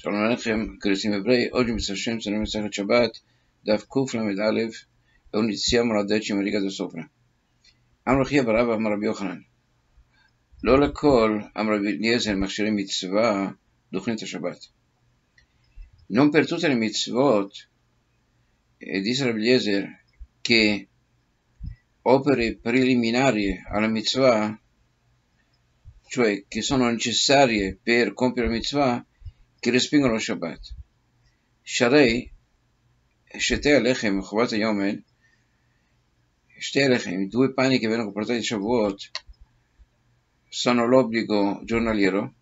שלום עליכם, קריסים עברי, עוד מצד השם, צנעים מסכת שבת, דף קל"א, אוניציה מולדת שמריגה סופרה. אמר חייא ברב אמר רבי יוחנן, לא לכל אמר רבי אליעזר מכשירים מצווה דוחים את השבת. Non per tutte le mitzvot, dice Rabbi Eliezer, che opere preliminari alla mitzvah, cioè che sono necessarie per compiere la mitzvah, che respingono il Shabbat. Sharei, Shetei Alechem, Chobat Yomen, Shetei Alechem, due pani che vengono portati in Shavuot, sono l'obbligo giornaliero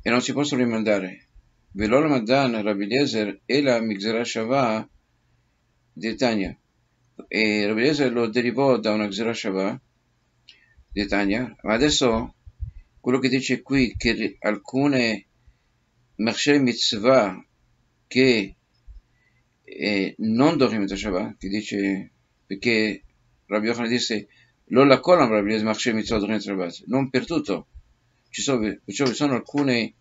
e non si possono rimandare. Velol Madan, Rabbi Eliezer e la Migzera Shavah di Tania. E Rabbi Eliezer lo derivò da una Gzera Shavah di Tania, ma adesso quello che dice qui che alcune Machshei Mitzvah che eh, non dormono a Shabbat, che dice, perché Rabbi Yochanan disse, non la colam Rabbi Machshei Mitzvah dormono a Shabbat, non per tutto, ci sono, perciò vi sono alcune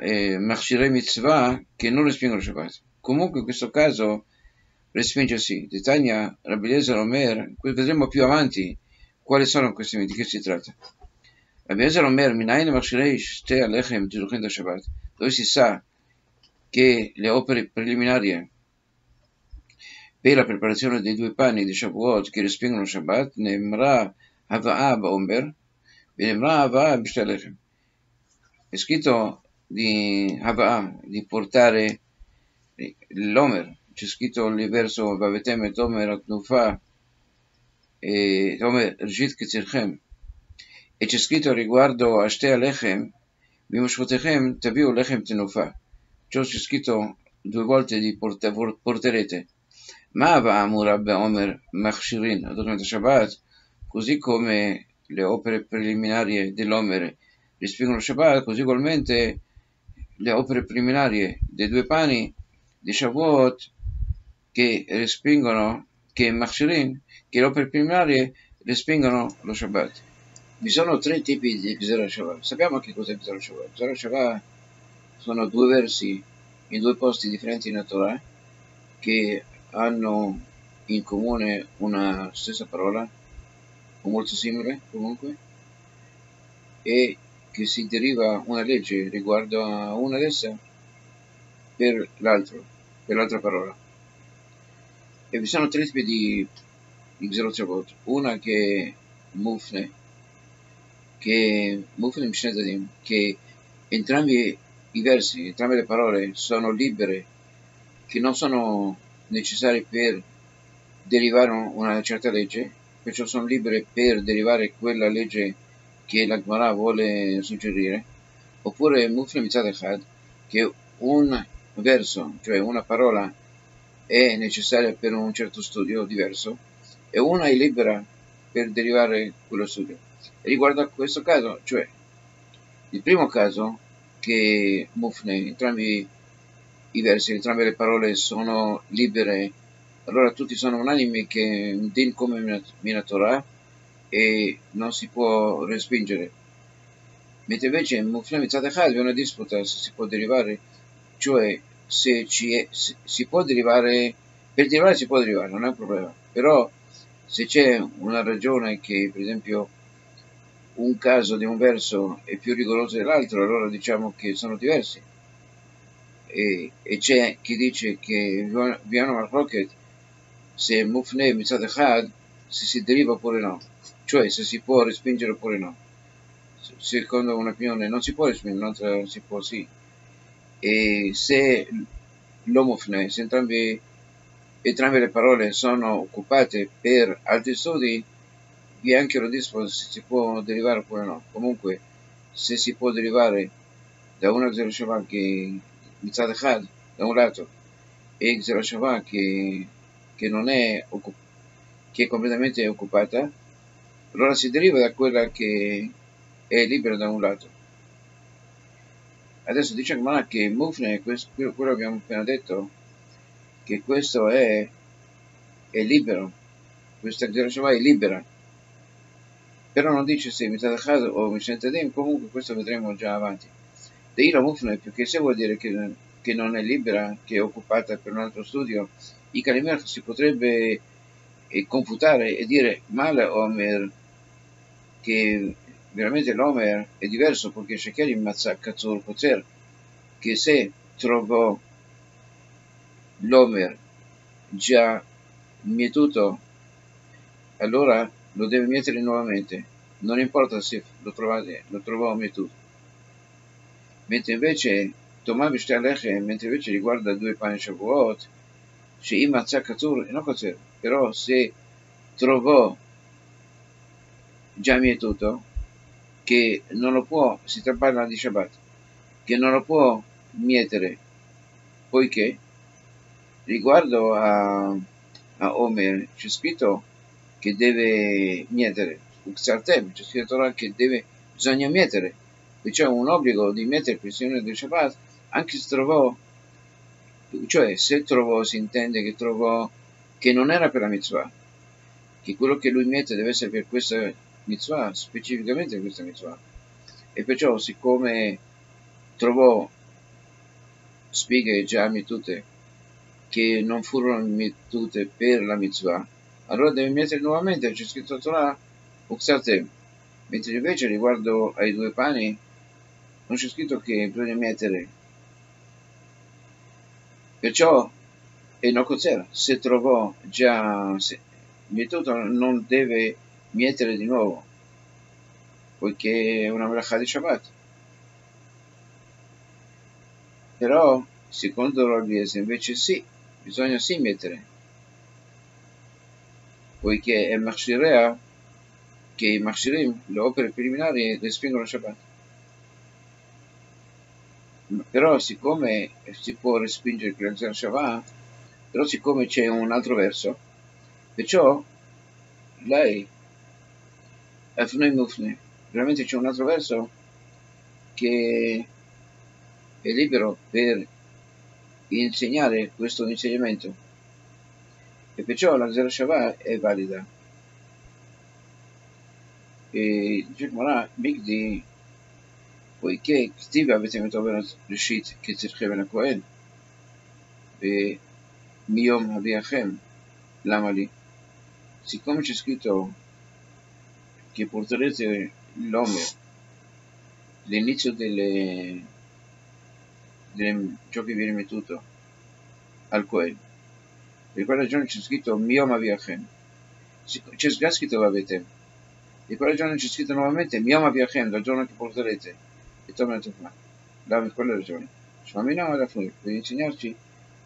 eh, Mitzvah che non respingono Shabbat. Comunque in questo caso respinge sì. Detaglia Rabbi Eliezer Omer, vedremo più avanti quali sono questi, di che si tratta. Rabbi Eliezer Omer, minayin Machshei Shte Alechem Tiruchin da Shabbat, dove si sa che le opere preliminari per la preparazione dei due panni di Shavuot che respingono Shabbat, Nemra Hava'a Baomer, e Nemra Hava'a Bishtalechem. È scritto di Hava'a, di portare l'Omer, c'è scritto il verso Vavetem et Omer Aknufa, e Omer Rjit Ketzirchem, e c'è scritto riguardo a Shte Alechem, Bimosfotechem tabiu lechem tenufa. Ciò c'è scritto due volte di porta, porterete. Ma va Amurabbe Omer Machshirin, durante Shabbat, così come le opere preliminari dell'Omer respingono Shabbat, così ugualmente le opere preliminari dei due pani di Shavuot che respingono, che Machshirin, che le opere preliminari respingono lo Shabbat. Vi sono tre tipi di Gzera Shabbat. Sappiamo che cos'è Gzera Shabbat. Gzera Shabbat sono due versi in due posti differenti in Torah che hanno in comune una stessa parola, o molto simile comunque, e che si deriva una legge riguardo a una ad essa per l'altro, per l'altra parola. E vi sono tre tipi di, di Shabbat. Una che è Mufne, che Muflim Shnedadim, che entrambi i versi, entrambe le parole sono libere, che non sono necessarie per derivare una certa legge, perciò sono libere per derivare quella legge che la Gemara vuole suggerire, oppure Muflim Echad, che un verso, cioè una parola, è necessaria per un certo studio diverso, e una è libera per derivare quello studio riguardo a questo caso, cioè il primo caso che Mufne, entrambi i versi, entrambe le parole sono libere, allora tutti sono unanimi che un din come Minatorah e non si può respingere. Mentre invece in Mufne Mitzadechad è una disputa se si può derivare, cioè se, è, se si può derivare, per derivare si può derivare, non è un problema, però se c'è una ragione che per esempio un caso di un verso è più rigoroso dell'altro, allora diciamo che sono diversi. E, e c'è chi dice che Viano Marrocket, se Mufne Mitzad Echad, se si deriva oppure no, cioè se si può respingere oppure no. Secondo un'opinione non si può respingere, l'altra si può sì. E se l'omofne, se entrambi, entrambe le parole sono occupate per altri studi, vi è anche lo dispo se si può derivare oppure no. Comunque, se si può derivare da una Xeroshavah che Mitzad Echad, da un lato, e Xeroshavah che, che non è, che è completamente occupata, allora si deriva da quella che è libera da un lato. Adesso dice Gemara che Mufne, quello che abbiamo appena detto, che questo è, è libero, questa Xeroshavah è libera però non dice se Mitzad Echad o Mishneh Tadim, comunque questo vedremo già avanti. Veila Mufne, perché se vuol dire che, che, non è libera, che è occupata per un altro studio, i Kalimer si potrebbe eh, confutare e dire male Omer, che veramente l'Omer è diverso perché Shekeli Mazzak Katzur Poter, che se trovò l'Omer già mietuto, allora lo deve mettere nuovamente, non importa se lo, trovate, lo trovò Metut. Mentre invece, Tomà Bishte Alechem, mentre invece riguarda due pane Shavuot, Sheim Azzakatur e Nokoter, però se trovò già mietuto, che non lo può, si parla di Shabbat, che non lo può mietere, poiché riguardo a, a Omer c'è scritto che deve mietere, Uxartem, c'è scritto che deve, bisogna mietere, c'è un obbligo di mettere pressione del Shabbat, anche se trovò, cioè se trovò si intende che trovò che non era per la mitzvah, che quello che lui mette deve essere per questa mitzvah, specificamente per questa mitzvah. E perciò siccome trovò spighe già mietute che non furono mietute per la mitzvah, allora deve mettere nuovamente, c'è scritto Torah, Uxatem. Mentre invece riguardo ai due pani non c'è scritto che bisogna mettere. Perciò Enocozer, se trovò già mietuto, non deve mietere di nuovo, poiché è una melacha di Shabbat. Però, secondo l'Orbiese, invece sì, bisogna sì mettere, poiché è Machshirea che i Machshirim, le opere preliminari, respingono Shabbat. Però siccome si può respingere il Shavah, però siccome c'è un altro verso, perciò lei, Afnei Mufne, veramente c'è un altro verso che è libero per insegnare questo insegnamento perciò la zera shava è valida e dice Gmora Migdi poiché Ktiva avete metto a vera Rishit che zirche ben a Kohen e Miom yom Lamali siccome c'è scritto che porterete l'omio l'inizio delle delle ciò che viene metuto al Kohen per quella ragione c'è scritto Miom Aviachem, c'è già scritto Vavetem, per quella ragione c'è scritto nuovamente Miom Aviachem, dal giorno che porterete. e torna a. Dava per quella ragione. Swamina era fuori per insegnarci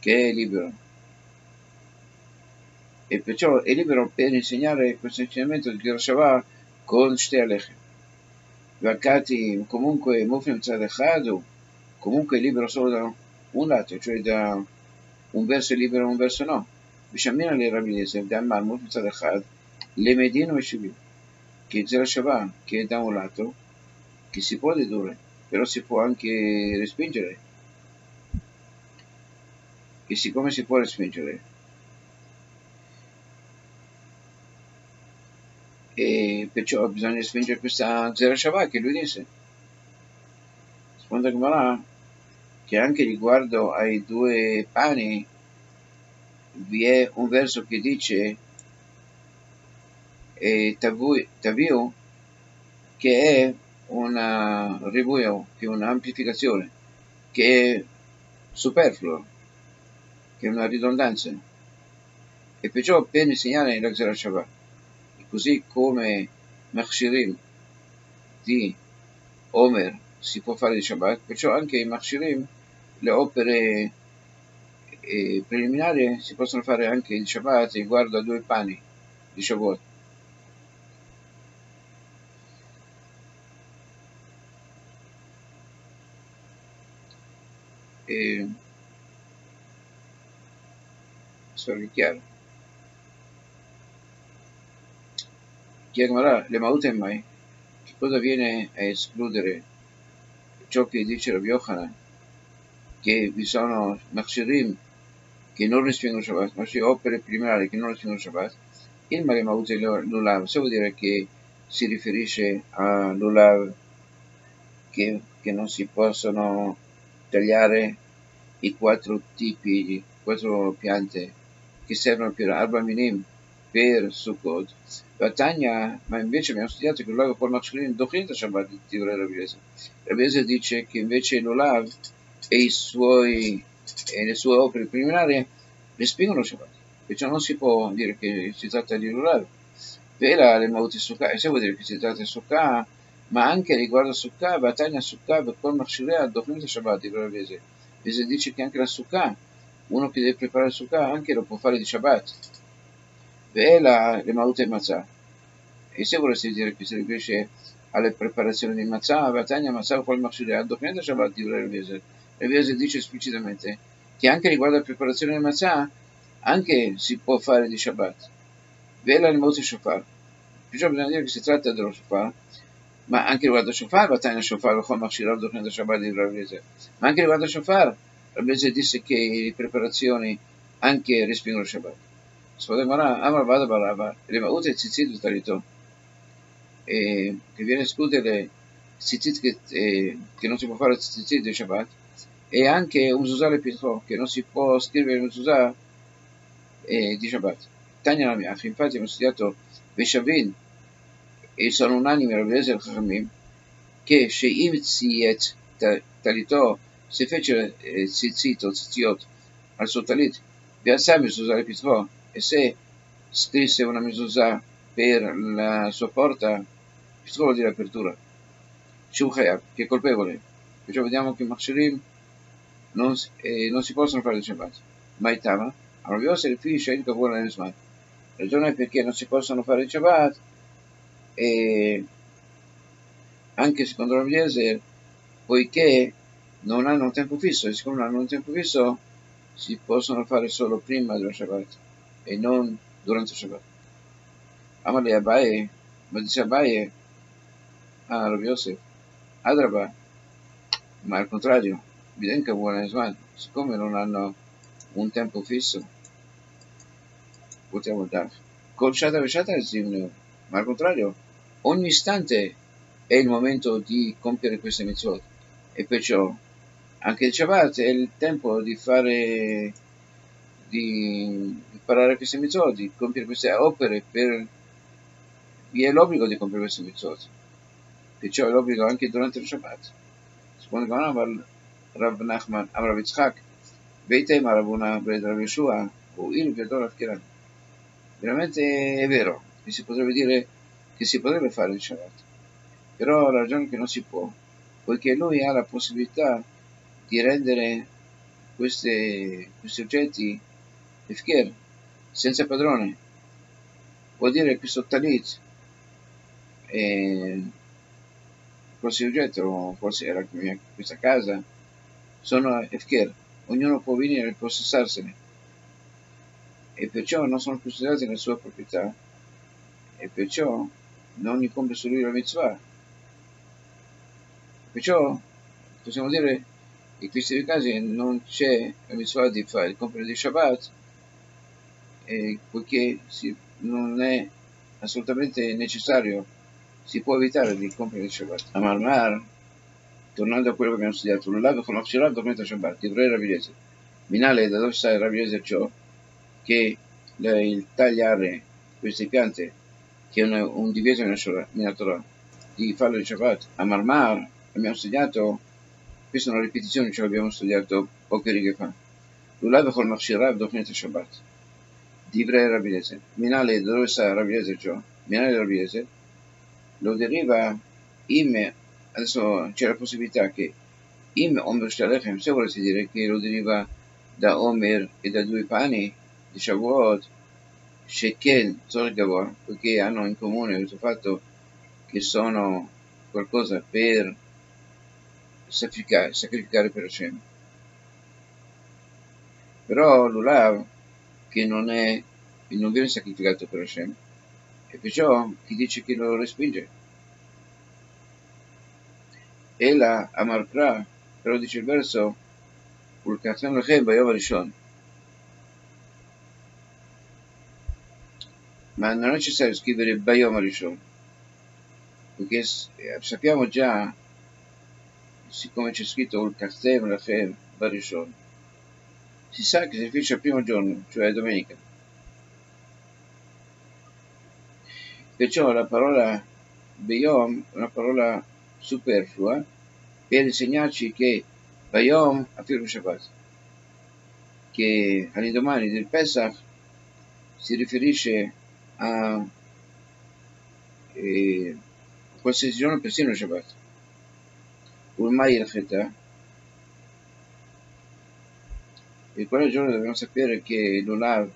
che è libero. E perciò è libero per insegnare questo insegnamento di Gershava con Shte Alechem. Vacati comunque Mufim Tzadechadu, comunque è libero solo da un lato, cioè da un verso è libero e un verso no. ושמין על רבי אליעזר, דאמר מות מצד אחד, למדין ושיבים, che è Zerashava, che è da un lato, che si può dedurre però si può anche respingere e siccome si può respingere e perciò bisogna respingere questa Zera Shabbat che lui disse risponde Gemara che anche riguardo ai due pani vi è un verso che dice taviu che è una ribuio, che un'amplificazione, che è superfluo, che è una ridondanza. E perciò per insegnare la Xera Shabbat, così come Machshirim di Omer si può fare di Shabbat, perciò anche i Machshirim, le opere eh, preliminari si possono fare anche di Shabbat riguardo a due pani di Shabbat. e spero chiaro Chiamarà le maute mai. Che cosa viene a escludere ciò che dice Rabbi Yochanan? Che vi sono Maxirim che non respingono Shabbat ma si opere primarie che non respingono Shabbat il Mare Maute Lulav se vuol dire che si riferisce a Lulav che che non si possono tagliare i quattro tipi, di quattro piante che servono per Arba Minim, per Sukkot. Batania, ma invece abbiamo studiato che l'Olav col Machshurim Dochin Shabbat di Tivre Rabiese. Rabiese dice che invece l'Olav e, i suoi, e le sue opere preliminari respingono Shabbat. Perciò non si può dire che si tratta di l'Olav. Vela le Mauti Sukkah, e se vuol dire che si tratta di Sukkah, ma anche riguardo a Sukkah, Batania Sukkah, col Machshurim Dochin Shabbat di Rabiese. Rabiese dice che anche la Sukkah uno che deve preparare il sukkah anche lo può fare di Shabbat. Vela le maute matzah. E se volesse dire che si riferisce alle preparazioni di matzah, Vatania matzah qual machshire, doppia Shabbat di Revese. Revese dice esplicitamente che anche riguardo alla preparazione di matzah, anche si può fare di Shabbat. Vela le maute shofar. Perciò bisogna dire che si tratta dello shofar, ma anche riguardo al shofar, Vatania shofar, machshire, doppia Shabbat di Revese. Ma anche riguardo al shofar, Rabbese disse che le preparazioni anche respingono Shabbat. Sfodemara Amar Vada Barava, le Maute e Tzitzit Talito, che viene a escludere Tzitzit che, eh, che non si può fare Tzitzit di Shabbat, e anche un Zuzah le Pitro, che non si può scrivere un Zuzah eh, di Shabbat. Tanya Namiach, infatti abbiamo studiato Veshavin, e sono unanimi Rabbese e Chachamim, che Sheim Tziet Talito se fece eh, zizzito, zizziot al suo talit, Mezuzah le Pitro, e se scrisse una Mezuzah per la sua porta, Pitro vuol dire apertura, Shulchayab, che è colpevole. Perciò vediamo che Makshirim non, eh, non si possono fare il Shabbat. Maitama, Arabiosa il figlio che vuole La ragione è perché non si possono fare Shabbat e anche secondo Rabbi poiché non hanno un tempo fisso, e siccome non hanno un tempo fisso si possono fare solo prima dello Shabbat e non durante il Shabbat. Amali Abaye, ma dice Abaye a Rabbi Yosef, Adraba, ma al contrario, Bidenka buona Isman, siccome non hanno un tempo fisso, potremmo dare. Col Shata Veshata ma al contrario, ogni istante è il momento di compiere queste mitzvot e perciò anche il Shabbat è il tempo di fare, di imparare queste mitzvot, di compiere queste opere, per... vi è l'obbligo di compiere queste mitzvot, perciò è l'obbligo anche durante il Shabbat. Secondo Gamma, Rav Nachman, Amrav Yitzchak, Beitem Arabuna Bred Rav Yeshua, o Il Gadol Afkiran. Veramente è vero, che si potrebbe dire che si potrebbe fare il Shabbat, però ragione che non si può, poiché lui ha la possibilità di rendere queste, questi oggetti Efker senza padrone. Vuol dire che questo talit e qualsiasi oggetto, forse era questa casa, sono Efker, ognuno può venire e possessarsene e perciò non sono considerati nella sua proprietà e perciò non incombe su lui la mitzvah. Perciò possiamo dire in questi casi non c'è la mitzvah di fare il compito di Shabbat eh, poiché si, non è assolutamente necessario, si può evitare di compiere il Shabbat. A Marmar, tornando a quello che abbiamo studiato, un lago con l'opzione documento Shabbat, di Re Rabbi Yezer. Minale da dove sta Yezer ciò che il tagliare queste piante, che è un, un divieto Torah, di farlo di Shabbat. A Marmar abbiamo studiato questa è una ripetizione, ce l'abbiamo studiato poche righe fa. Lulav col Machshirav Dochnet Shabbat. Divrei Rabbi Lezer. Minale, da dove sta Rabbi Lezer ciò? Minale Rabbi Lezer lo deriva im, adesso c'è la possibilità che im Omer Shalechem, se volessi dire che lo deriva da Omer e da due pani di Shavuot, Shekel Zorgavor, poiché hanno in comune questo fatto che sono qualcosa per sacrificare, sacrificare per Hashem. Però l'Ulav, che non, è, non viene sacrificato per Hashem, e perciò chi dice che lo respinge? E la Amarkra, però dice il verso, Ulkatan Lechem Bayom Rishon. Ma non è necessario scrivere Bayom Rishon, perché sappiamo già siccome c'è scritto il Kastem Lachem Barishon, si sa che si finisce il primo giorno, cioè domenica. Perciò la parola Beyom è una parola superflua per insegnarci che Bayom Afiru Shabbat, che all'indomani del Pesach si riferisce a eh, qualsiasi giorno persino Shabbat. Ulmai la fetta. E quale giorno dobbiamo sapere che l'Ulav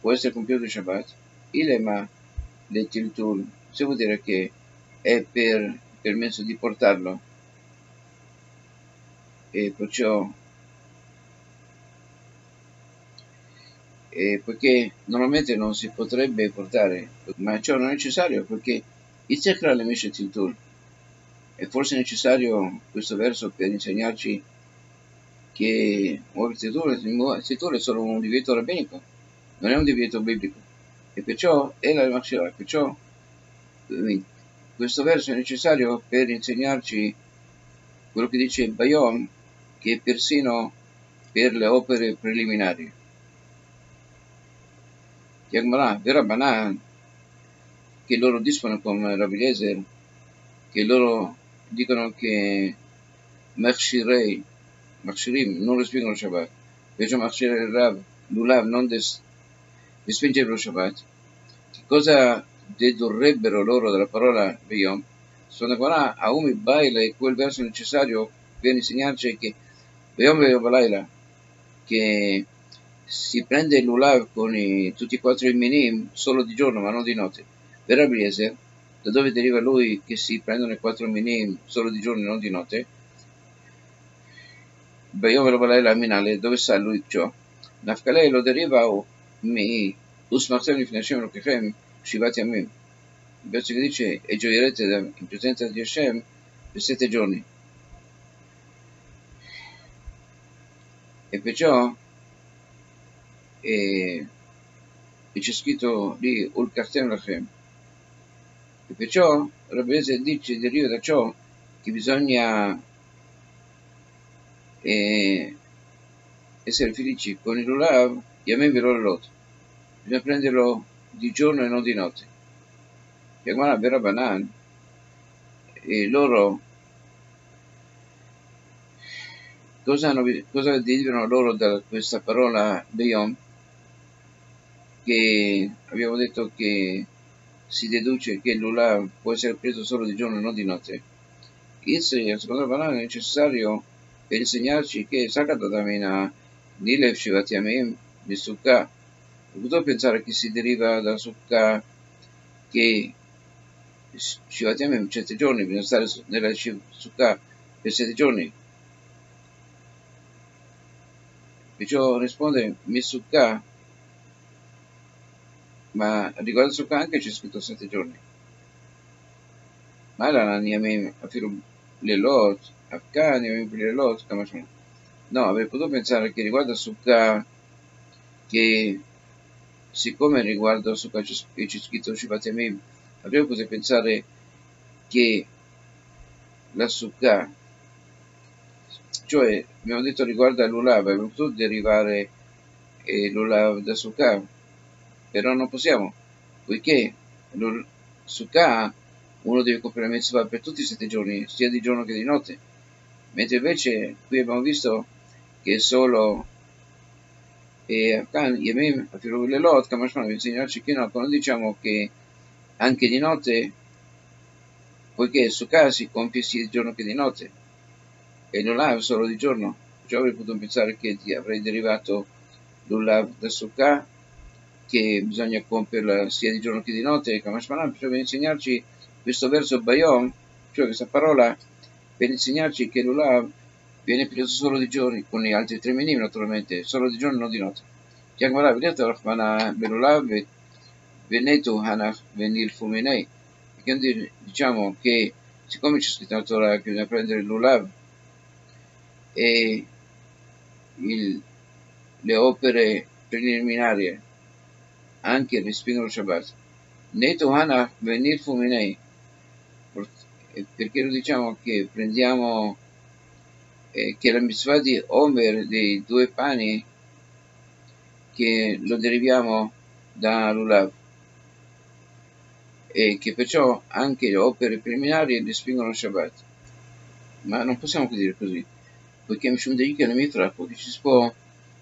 può essere compiuto il Shabbat? Ilema le tiltul, se vuol dire che è per permesso di portarlo. E perciò e poiché normalmente non si potrebbe portare ma ciò non è necessario perché Itzekra le meshe tiltul è forse necessario questo verso per insegnarci che Tiltul è solo un divieto rabbinico non è un divieto biblico. E perciò è la Mashira perciò questo verso è necessario per insegnarci quello che dice Bayom che persino per le opere preliminari. Yagmarà, Verabanan, che loro dispongono con Rabbi che loro dicono che Machshirei, Machshirim non respingono Shabbat, invece Machshirei Rav, Lulav non lo Shabbat. Che cosa dedurrebbero loro dalla parola Yom, suonerà a ah, Umi Baile quel verso necessario per insegnarci che Yom Baila, che si prende il lulav con i, tutti e quattro i minim solo di giorno ma non di notte. Per Abrieser, da dove deriva lui che si prendono i quattro minim solo di giorno e non di notte? Beh, io ve lo Bayom Baila Minale, dove sa lui cioè? ciò? Nafkalei lo deriva o mi, usmachtem lifnashem lokechem, Shivat Yamim. Il verso che dice, e gioierete in presenza di Hashem per sette giorni. E perciò e, e c'è scritto lì Ulkartem Lachem. E perciò Rabbese dice, deriva da ciò che bisogna e, essere felici con il Lulav, Yamim Vilolot. Bisogna prenderlo di giorno e non di notte Yagmana Berabanan e loro Cosa, hanno, cosa derivano loro da questa parola Beyom? Che abbiamo detto che si deduce che l'Ula può essere preso solo di giorno e non di notte. Isso, secondo parola, è necessario per insegnarci che Sakatadamina Nilev Shivatiamim di Potevo pensare che si deriva da Sukkah che Shivatiamim sette giorni, bisogna stare nella Sukkah per sette giorni Perciò risponde Misuka, ma riguardo Sukkah anche c'è scritto sette giorni. Ma la Niamim Afiru Lelot, Afka Niamim Lelot, Kamashma. No, avrei potuto pensare che riguardo Sukkah, che siccome riguardo Sukkah c'è scritto Shivatemim, avrei potuto pensare che la Sukkah cioè abbiamo detto riguardo all'Ulav, abbiamo potuto derivare eh, l'Ulav da Sukkah, però non possiamo, poiché Sukkah uno deve comprare mitzvah per tutti i sette giorni, sia di giorno che di notte, mentre invece qui abbiamo visto che solo e Yemim Afirulelot, Kamashman, insegnarci che no, quando diciamo che anche di notte, poiché Sukkah si compie sia di giorno che di notte, e l'Ulav solo di giorno. Già avrei potuto pensare che avrei derivato l'Ulav da Sukkah, che bisogna compierla sia di giorno che di notte, e Kamashmanan per insegnarci questo verso Bayom, cioè questa parola, per insegnarci che l'Ulav viene preso solo di giorno, con gli altri tre minim naturalmente, solo di giorno, non di notte. Chiamala, vedete, Rahmana Belulav, Venetu Hanach Venil Fuminei. Quindi diciamo che siccome c'è scritto nella che bisogna prendere l'Ulav e il, le opere preliminari anche respingono Shabbat. Neto Hana venir fuminei, perché lo diciamo che prendiamo che la mitzvah di Omer dei due pani che lo deriviamo da Lulav e che perciò anche le opere preliminari respingono Shabbat. Ma non possiamo dire così, poiché Mishum Deika Mitra, poiché ci si può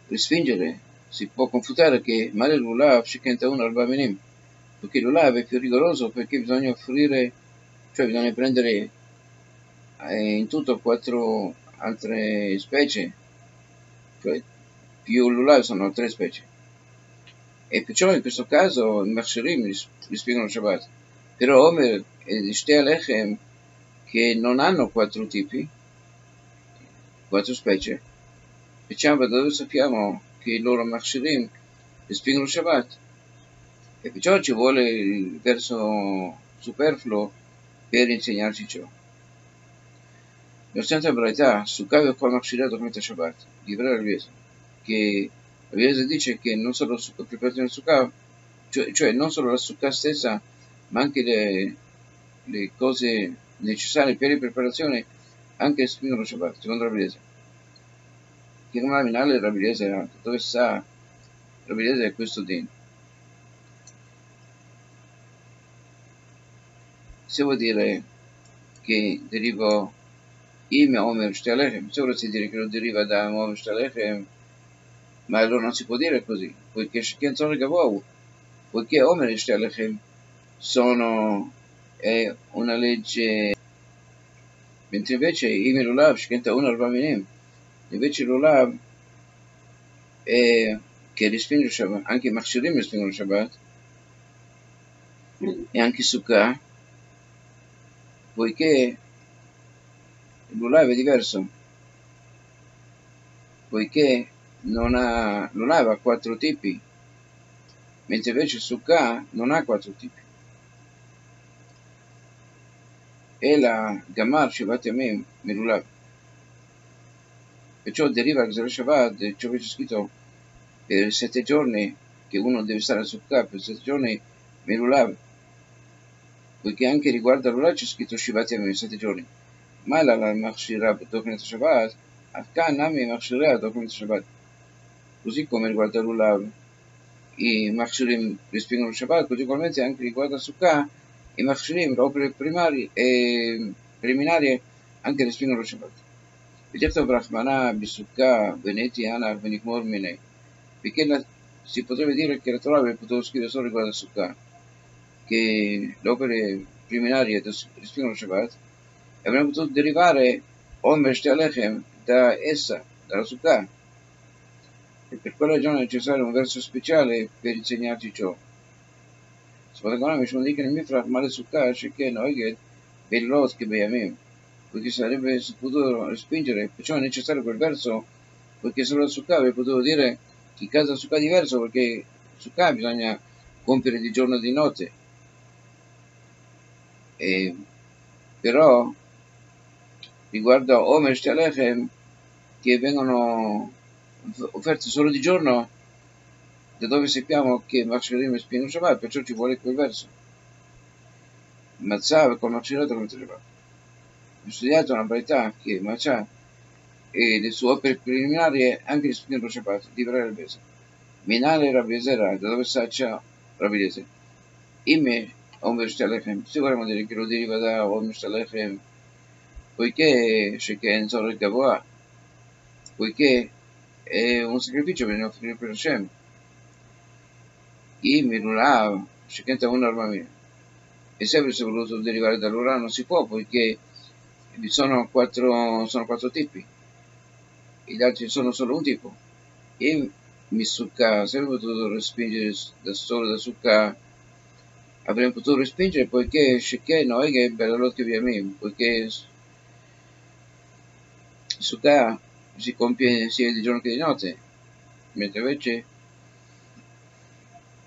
respingere, si può confutare che Male Lulav Shikenta 1 Arba Minim, perché Lulav è più rigoroso perché bisogna offrire, cioè bisogna prendere eh, in tutto quattro altre specie, cioè più Lulav sono tre specie. E perciò in questo caso i Machsherim spiegano Shabbat. Però Omer e Shte Alechem che non hanno quattro tipi, quattro specie, diciamo da dove sappiamo che i loro Machsherim spingono Shabbat. E perciò ci vuole il verso superfluo per insegnarci ciò. Nonostante la verità, su Kavio Kol Machshirat Dokumenta Shabbat, di Vera Ravese, che Ravese dice che non solo la preparazione Sukkah, cioè, cioè non solo la Sukkah stessa, ma anche le, le cose necessarie per la preparazione anche spingono Shabbat, secondo Rabbi Che come la minale Rabbi dove sta Rabbi è questo din. Se vuol dire che deriva Ime Omer Shtalechem, se vuole dire che lo deriva da Omer Shtalechem, ma allora non si può dire così, poiché Sheken Zorre Gavow, poiché Omer Shtalechem sono è una legge mentre invece i Lulav Shkenta un Arvaminim invece Lulav è che respinge Shabbat anche i Machshirim respingono Shabbat e anche Sukkah poiché Blue Live è diverso. Poiché non ha, non aveva quattro tipi mentre invece su K non ha quattro tipi. E la Gamar Shabbat Yamim Merulav perciò deriva da Shabbat ciò che c'è scritto per sette giorni che uno deve stare su K per sette giorni Merulav poiché anche riguardo a c'è scritto Shabbat Yamim sette giorni. Ma la la Machshira Document Shabbat, Afka Nami Machshira Document Shabbat. Così come riguardo all'Ulav, i Machshirim respingono Shabbat, ugualmente anche riguardo a Sukkah, i Machshirim, le opere primarie e preliminarie, anche respingono Shabbat. Vediamo Brahmana, Bisukka, Veneti, Anar, Venikmor, Mine. Perché la, si potrebbe dire che la Torah avrebbe potuto scrivere solo riguardo a Sukkah, che le opere primarie respingono Shabbat, avremmo potuto derivare Omer Shtalechem da essa, dalla Sukkah. E per quella ragione è necessario un verso speciale per insegnarci ciò. Spadagona mi sono dicono Mifrat Male Sukkah che Oiget Belot Kebeyamim, poiché sarebbe potuto respingere, perciò è necessario quel verso, perché solo la Sukkah avrei potuto dire in casa Sukkah diverso, perché Sukkah bisogna compiere di giorno e di notte. E, però riguardo Omer Shtalechem che vengono offerte solo di giorno da dove sappiamo che Maxirim è pieno Shabbat, perciò ci vuole quel verso. Mazzav con Maxirat come Shabbat. Ho studiato una verità che Mazzav e le sue opere preliminari anche le spingono Shabbat, di Rabbese. Minale Rabbesera, da dove saccia Rabbese. Ime Omer Shtalechem, sicuramente dire che lo deriva da Omer Shtalechem, poiché Sheken Zorek Gavoa, poiché è un sacrificio per offrire per Hashem i Milulav, Shekenta un armamento. E se avesse voluto derivare dall'Ura non si può, poiché vi sono quattro, sono quattro tipi, gli altri sono solo un tipo. E Misuka, se avremmo potuto respingere da solo da Sukkah, avremmo potuto respingere poiché Shekhe no è che bella lotta via me, poiché Sukkah si compie sia di giorno che di notte, mentre invece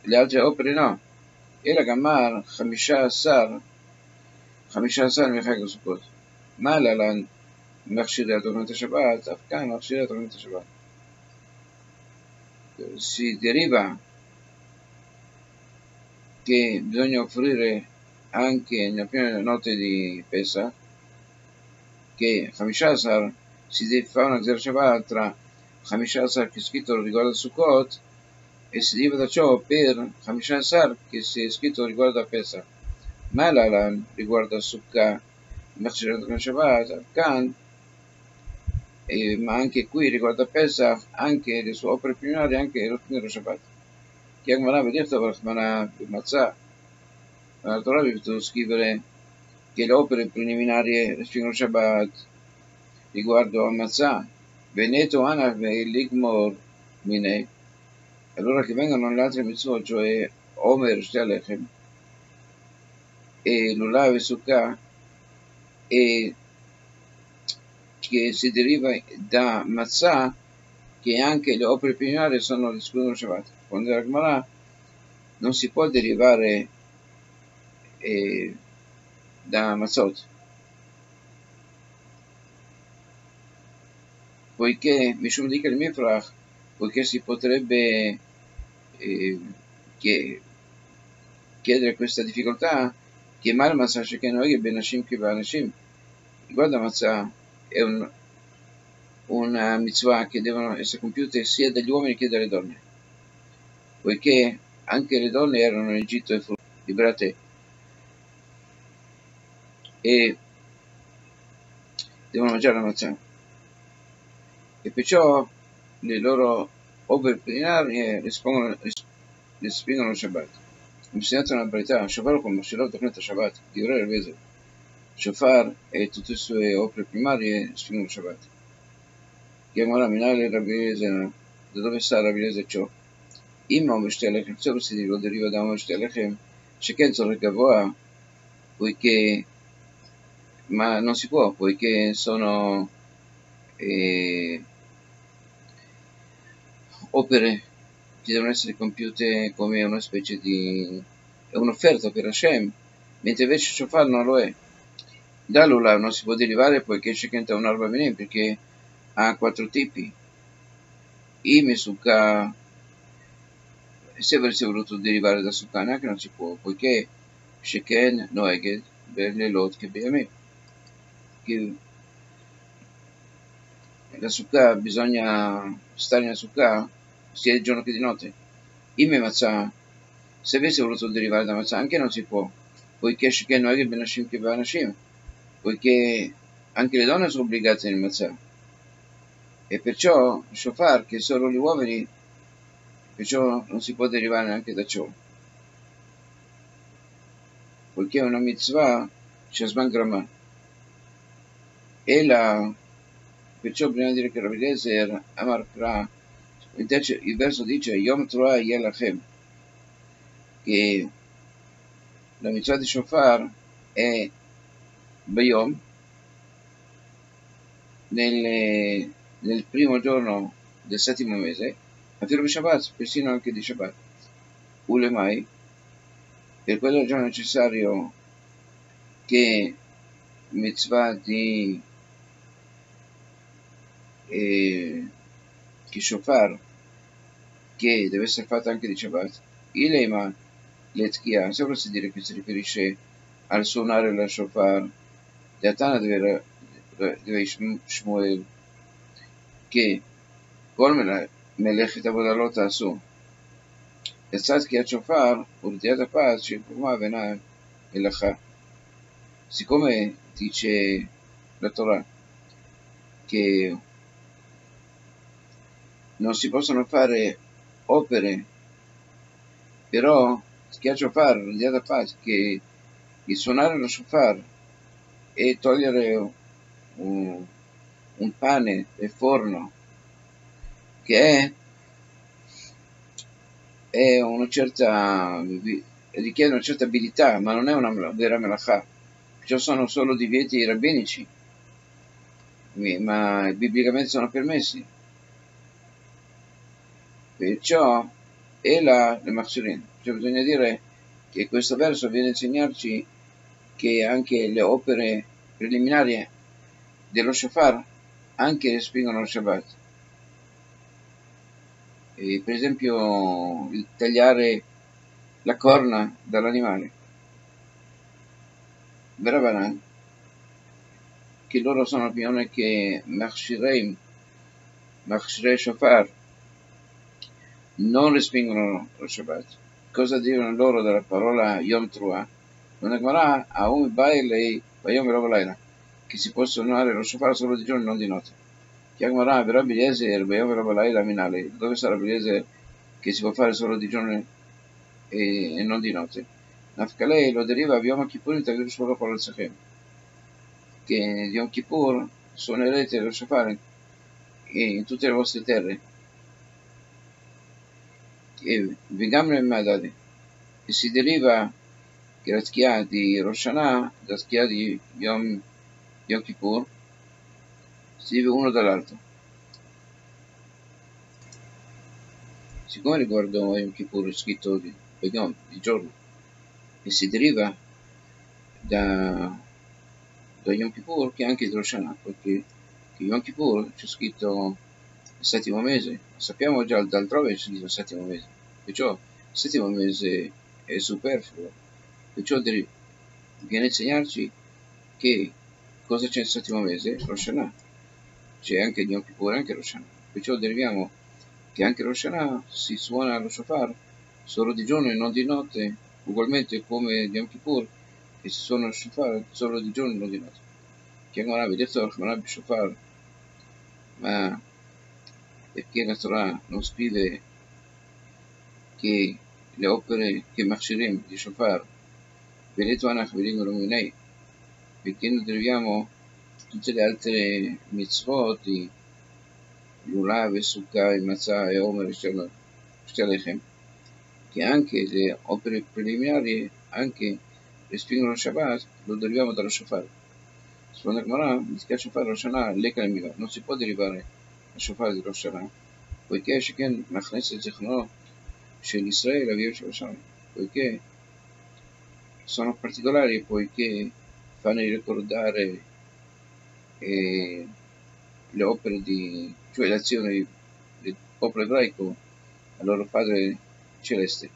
le altre opere no. אלא גמר חמישה עשר, חמישה עשר מחג הסוכות. מה להלן מכשירי תוכנית השבת, אף כאן מכשירי תוכנית השבת. Si deriva che bisogna offrire anche nella prima notte di Pesach che Hamishasar si fa una Shabbat tra 15 che è scritto riguardo a Sukkot e si da ciò per 15 che si è scritto riguardo a Pesach. Ma l'Alan riguardo a Sukkah, Shabbat, Khan, e, ma anche qui riguardo a Pesach, anche le sue opere preliminari, anche lo primo Shabbat. Che Agmarà vedete Brahmana Mazzah, la Torah vi potuto scrivere che le opere preliminari respingono Shabbat riguardo a Mazzah, Veneto Anaf e Ligmor Mine, allora che vengono le altre mitzvot, cioè Omer Shtalechem e Lulav e Sukkah, e che si deriva da Mazzah, che anche le opere preliminari sono escludono Shabbat. Quando la Gemara non si può derivare eh, da Mazzot, poiché Mishum dica il Mifrach, poiché si potrebbe eh, chiedere questa difficoltà, chiamare Mazzah Shekenoi Benashim Kivanashim, riguarda Mazzah è un, una mitzvah che devono essere compiute sia dagli uomini che dalle donne, poiché anche le donne erano in Egitto e furono liberate e devono mangiare la mazzana e perciò le loro opere plenarie respingono il Shabbat. Insegnate una verità, Shabbat come Shiloh Tochneta Shabbat, di Re Elveser. Shofar e tutte le sue opere primarie respingono il Shabbat. Chiamala Minale Rabbi Elveser, da dove sta Rabbi Elveser ciò? Imma Meshti Alechem, solo se lo deriva da Meshti Alechem, Sheken Zorre Gavoa, poiché, ma non si può, poiché sono eh, opere che devono essere compiute come una specie di un'offerta per Hashem, mentre invece Shofar non lo è. Da Lulav non si può derivare poiché Shekenta è un arba benin perché ha quattro tipi. Ime Sukkah, se avesse voluto derivare da Sukkah neanche non si può, poiché Sheken Noeged Belle Lot che Beame. Che la Sukkah bisogna stare nella Sukkah sia di giorno che di notte. Ime Mazzah, se avesse voluto derivare da Mazzah anche non si può, poiché Sheken Noeged Benashim che Benashim poiché anche le donne sono obbligate nel mazzà. E perciò shofar, che solo gli uomini, perciò non si può derivare neanche da ciò. Poiché è una mitzvah, Shazman Grama. E la, perciò bisogna dire che Rabbi Lezer, Amar Kra, il verso dice Yom Troa Yelachem, che la mitzvah di shofar è Bayom nel, nel, primo giorno del settimo mese, a di Shabbat, persino anche di Shabbat. Ulemai, per quello è già necessario che mitzvah di eh, che shofar che deve essere fatta anche di Shabbat, Ilema Letkia, sembra si dire che si riferisce al suonare la shofar דעתנא דבי שמואל כי כל מלאכת עבודה לא תעשו. לצד תקיעת שופר ורדיעת הפס שקורמה בינה מלאכה. Siccome dice la Torah che non si possono fare opere, però schiaccio far, radiata paz, che il suonare lo shofar e togliere un, un pane del forno che è, è una certa richiede una certa abilità ma non è una vera melachà. Ciò sono solo divieti rabbinici ma biblicamente sono permessi perciò è la le Maxurin cioè bisogna dire che questo verso viene a insegnarci che anche le opere preliminari dello shofar anche respingono lo Shabbat. E per esempio il tagliare la corna dall'animale. Bravanan. che loro sono l'opinione che Machshirei, Machshirei Shofar non respingono lo Shabbat. Cosa dicono loro della parola Yom Trua? Non Gemara Aum Bailei Bayom Laila che si può suonare lo Shofar solo di giorno e non di notte. Chiamarà Rabbi Eliezer Bayom Laila Minale. Dove sta Rabbi che si può fare solo di giorno e, non di notte? Nafkalei lo deriva a Yom Kippur in Kol Sechem che di Yom Kippur suonerete lo Shofar in tutte le vostre terre וגם למדד, e si deriva che la schia di Rosh Hashanah, la schia di Yom, Yom Kippur, si deve uno dall'altro. Siccome riguardo Yom Kippur è scritto di, Yom, di giorno, e si deriva da, da Yom Kippur che anche di Rosh Hashanah, perché Yom Kippur c'è scritto il settimo mese, sappiamo già d'altrove c'è scritto il settimo mese, perciò settimo mese è superfluo, perciò viene a insegnarci che cosa c'è nel settimo mese? Rosh Hashanah, c'è anche Yom Kippur, anche Rosh Hashanah, perciò deriviamo che anche Rosh Hashanah si suona lo shofar solo di giorno e non di notte, ugualmente come Yom Kippur, che si suona lo shofar solo di giorno e non di notte. Che ancora vedete lo shofar, ma perché la Torah non scrive che le opere che Machirim di Shofar Veneto Anach vengono Minei perché noi troviamo tutte le altre mitzvot Lulav Sukkah Matzah e Omer Shalechem che anche le opere preliminari anche respingono Shabbat lo deriviamo dallo Shofar. Secondo Gemara mi spiace fare lo Shana non si può derivare lo Shofar di Rosh Hashanah poiché שכן מכניס את זיכרונו של ישראל אביו של השם, poiché sono particolari poiché fanno ricordare eh, le opere di, cioè le azioni del popolo ebraico al loro padre celeste.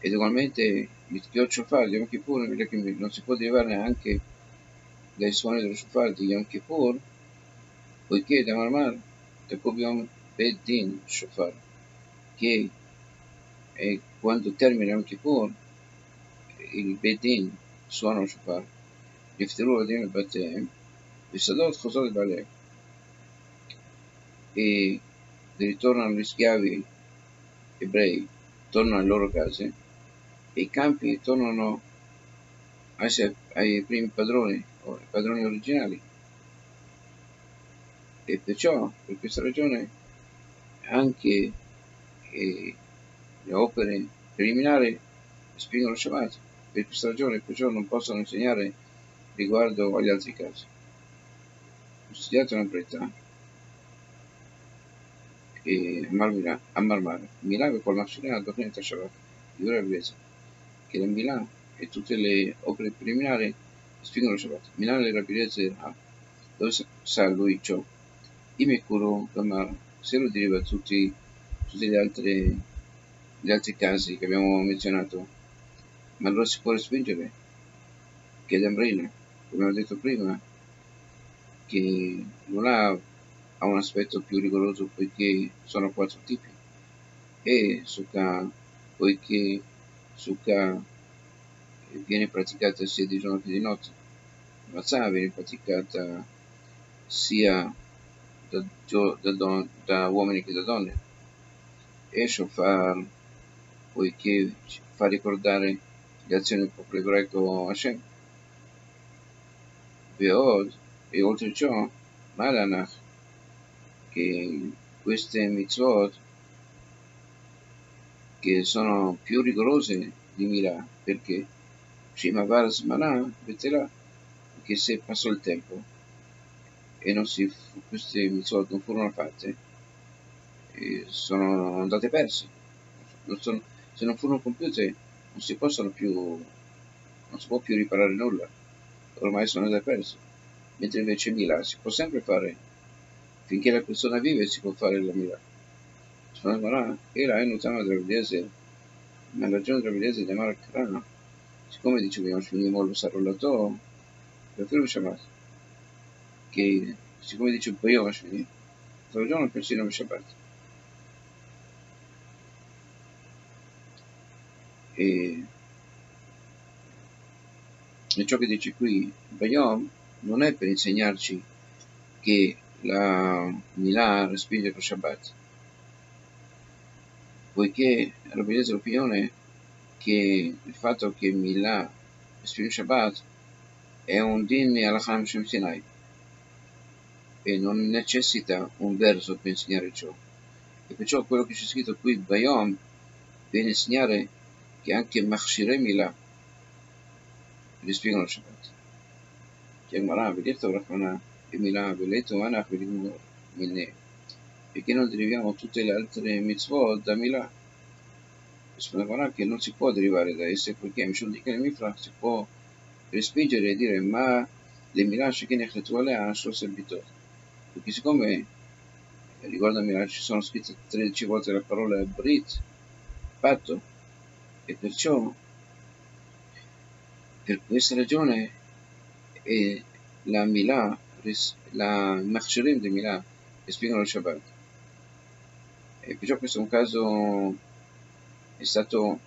Ed ugualmente il Yom Shofar di Yom Kippur non si può derivare neanche dai suoni dello Shofar di Yom Kippur, poiché da Marmar כתוב יום בית דין שופר, che eh, quando termina Yom Kippur il Bedin suona lo shofar, נפטרו ילדים בבתיהם, ושדות חוזרות לבעליהם. E ritornano gli schiavi ebrei, tornano alle loro case e i campi tornano ai, ai primi padroni, o ai padroni originali e perciò per questa ragione anche eh, le opere preliminari spingono Shabbat. Per questa ragione perciò non possono insegnare riguardo agli altri casi. Ho studiato una proprietà e a Marmara. Milano col Maxilano documenta Shabbat. Di ora Vesa che la Milano e tutte le opere preliminari spingono Shabbat. Milano e Rabbi ah, dove sa lui ciò Imekuro Gamar se lo deriva tutti, tutti gli, altri, gli altri casi che abbiamo menzionato, ma allora si può respingere? Che l'Ambrina, come ho detto prima, che non ha, ha, un aspetto più rigoroso poiché sono quattro tipi. E Sukha poiché Sukha viene praticata sia di giorno che di notte, Mazzah viene praticata sia da, da, da uomini che da donne. E Shofar, poiché fa ricordare le azioni del popolo ebraico Hashem. Veod, e oltre ciò, Malanach, che queste mitzvot che sono più rigorose di Mila, perché Shimavar Smana, che se passò il tempo, e non si, queste soldi non furono fatte e sono andate perse. Non sono, se non furono compiute non si possono più non si può più riparare nulla. Ormai sono andate perse. Mentre invece Mila si può sempre fare finché la persona vive si può fare la Mila e Smanamara era in utama dravidese nella regione dravidese di Marakrana siccome dice che non si può molto sarò la tua lo Shabbat che siccome dice un po' io faccio vedere l'altro giorno persino pesce aperto. E, e ciò che dice qui Bayom non è per insegnarci che la Milà respinge lo Shabbat poiché rappresenta l'opinione che il fatto che Milà respinge il Shabbat è un din alla Ham Shem Sinai e non necessita un verso per insegnare ciò. E perciò quello che c'è scritto qui, Bayom, viene a insegnare che anche Machshire Milà respingono Shabbat. Che Gemara, vedete ora una Milà, vedete Anach, vedete Milne. Perché non deriviamo tutte le altre mitzvot da Milà? Risponde che non si può derivare da esse perché Mishon di Mifra si può respingere e dire ma le Milà che ne alea sono servitori perché siccome ricordami ci sono scritte 13 volte la parola Brit, patto, e perciò per questa ragione è la Milà, la Machshirim di Milà spiegano il Shabbat. E perciò questo è un caso, è stato,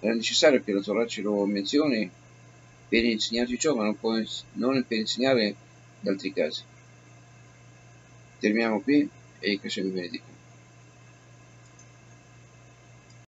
era necessario che la Torah ce lo menzioni per insegnarci ciò, ma non, può, non per insegnare altri casi. Terminiamo qui e che Hashem vi benedica.